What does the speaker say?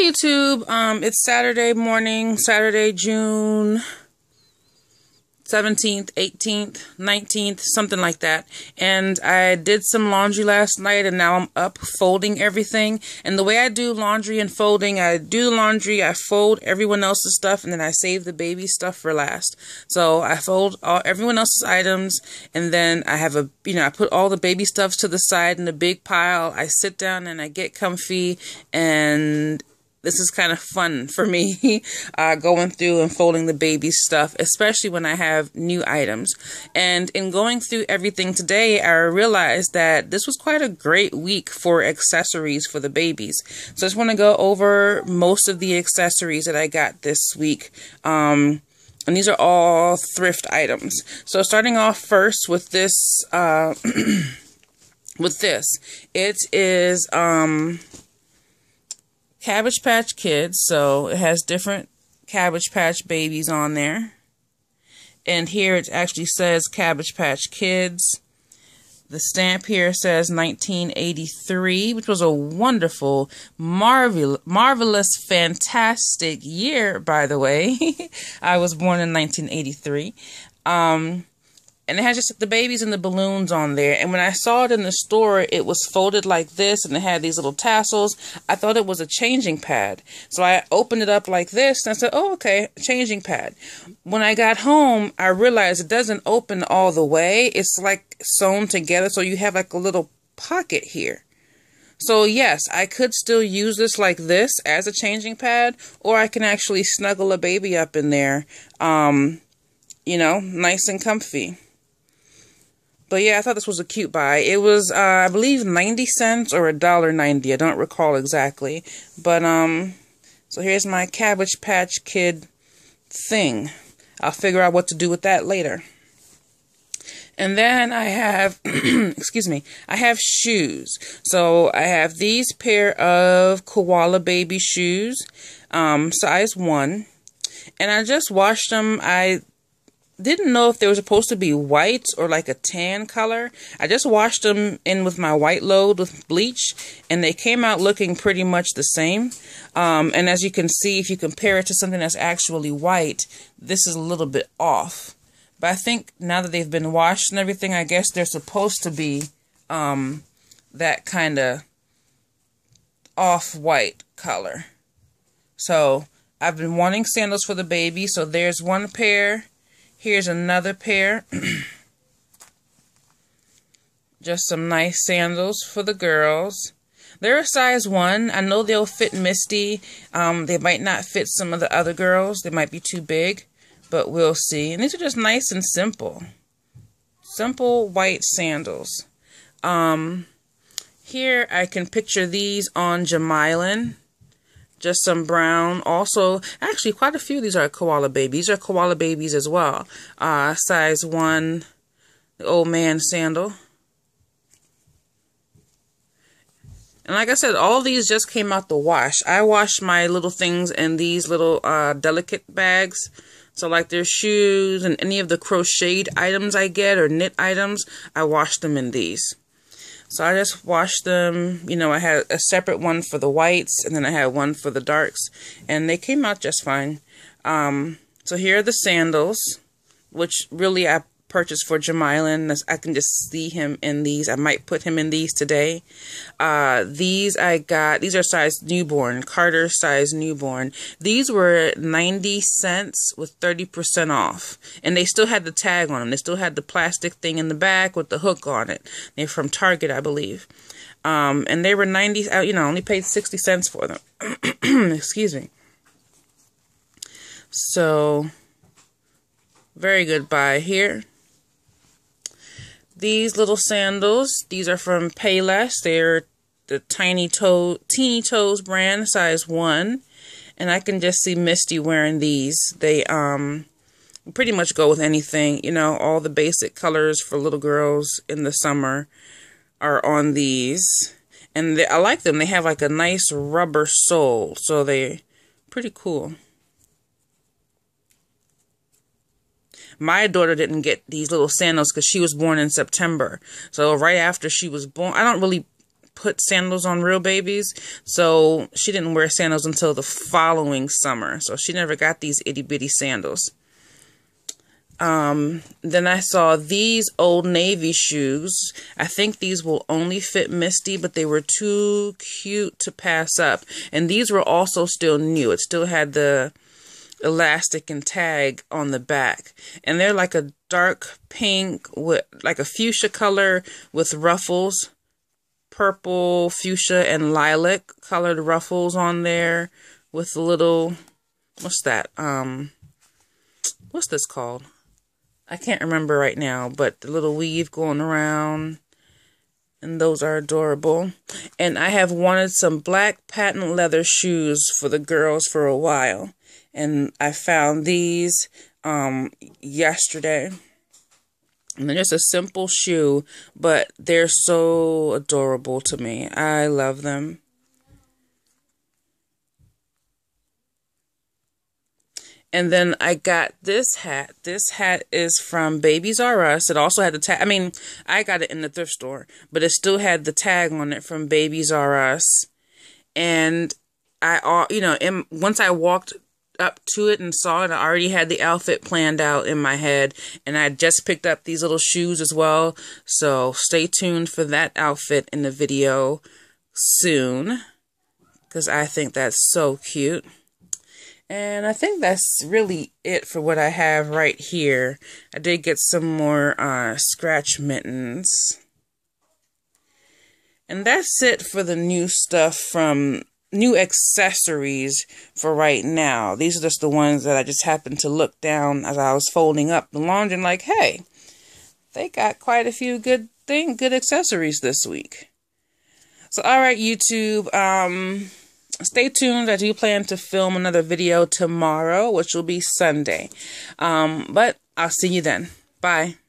YouTube. Um, it's Saturday morning, Saturday, June 17th, 18th, 19th, something like that. And I did some laundry last night and now I'm up folding everything. And the way I do laundry and folding, I do the laundry, I fold everyone else's stuff, and then I save the baby stuff for last. So I fold all everyone else's items and then I have a, you know, I put all the baby stuffs to the side in a big pile. I sit down and I get comfy and this is kind of fun for me uh, going through and folding the baby stuff, especially when I have new items. And in going through everything today, I realized that this was quite a great week for accessories for the babies. So I just want to go over most of the accessories that I got this week. Um, and these are all thrift items. So starting off first with this, uh, with this, it is, um, Cabbage Patch Kids, so it has different Cabbage Patch babies on there. And here it actually says Cabbage Patch Kids. The stamp here says 1983, which was a wonderful, marvel, marvelous, fantastic year, by the way. I was born in 1983. Um, and it has just the babies and the balloons on there. And when I saw it in the store, it was folded like this and it had these little tassels. I thought it was a changing pad. So I opened it up like this and I said, oh, okay, changing pad. When I got home, I realized it doesn't open all the way. It's like sewn together. So you have like a little pocket here. So yes, I could still use this like this as a changing pad, or I can actually snuggle a baby up in there, um, you know, nice and comfy. But yeah, I thought this was a cute buy. It was, uh, I believe, 90 cents or a dollar ninety. I don't recall exactly. But, um, so here's my Cabbage Patch Kid thing. I'll figure out what to do with that later. And then I have, excuse me, I have shoes. So I have these pair of Koala Baby shoes, um, size 1. And I just washed them. I didn't know if they were supposed to be white or like a tan color. I just washed them in with my white load with bleach and they came out looking pretty much the same. Um, and as you can see, if you compare it to something that's actually white, this is a little bit off. But I think now that they've been washed and everything, I guess they're supposed to be um, that kind of off-white color. So I've been wanting sandals for the baby. So there's one pair Here's another pair. Just some nice sandals for the girls. They're a size 1. I know they'll fit Misty. Um, they might not fit some of the other girls. They might be too big, but we'll see. And these are just nice and simple. Simple white sandals. Um, here I can picture these on Jamilin just some brown. Also, actually, quite a few of these are koala babies. These are koala babies as well. Uh, size 1, the old man sandal. And like I said, all these just came out the wash. I wash my little things in these little uh, delicate bags. So like their shoes and any of the crocheted items I get or knit items, I wash them in these. So I just washed them. You know, I had a separate one for the whites, and then I had one for the darks, and they came out just fine. Um, so here are the sandals, which really I purchased for Jamilin. I can just see him in these. I might put him in these today. Uh, these I got, these are size newborn, Carter size newborn. These were 90 cents with 30% off. And they still had the tag on them. They still had the plastic thing in the back with the hook on it. They're from Target, I believe. Um, and they were 90, uh, you know, only paid 60 cents for them. Excuse me. So, very good buy here. These little sandals, these are from Payless. They're the Tiny Toe, Teeny Toes brand, size 1. And I can just see Misty wearing these. They um pretty much go with anything. You know, all the basic colors for little girls in the summer are on these. And they, I like them. They have like a nice rubber sole. So they're pretty cool. My daughter didn't get these little sandals because she was born in September. So right after she was born, I don't really put sandals on real babies. So she didn't wear sandals until the following summer. So she never got these itty bitty sandals. Um, then I saw these Old Navy shoes. I think these will only fit Misty, but they were too cute to pass up. And these were also still new. It still had the elastic and tag on the back. And they're like a dark pink with like a fuchsia color with ruffles. Purple, fuchsia, and lilac colored ruffles on there with a little what's that? Um what's this called? I can't remember right now, but the little weave going around. And those are adorable. And I have wanted some black patent leather shoes for the girls for a while. And I found these um, yesterday. And they're just a simple shoe, but they're so adorable to me. I love them. And then I got this hat. This hat is from Babies R Us. It also had the tag. I mean, I got it in the thrift store, but it still had the tag on it from Babies R Us. And I, you know, in, once I walked up to it and saw it, I already had the outfit planned out in my head. And I just picked up these little shoes as well. So stay tuned for that outfit in the video soon. Because I think that's so cute. And I think that's really it for what I have right here. I did get some more uh, scratch mittens. And that's it for the new stuff from new accessories for right now. These are just the ones that I just happened to look down as I was folding up the laundry and like, hey, they got quite a few good thing, good accessories this week. So, all right, YouTube. Um, stay tuned. I do plan to film another video tomorrow, which will be Sunday. Um, but I'll see you then. Bye.